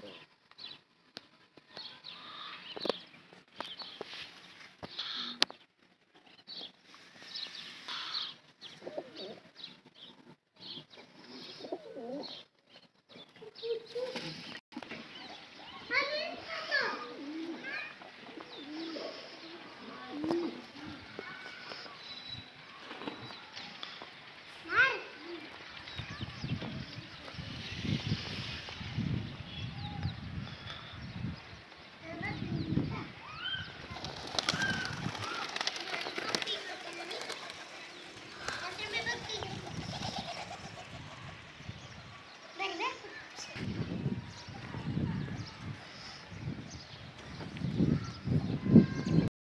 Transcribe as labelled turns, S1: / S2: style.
S1: Clubhouse.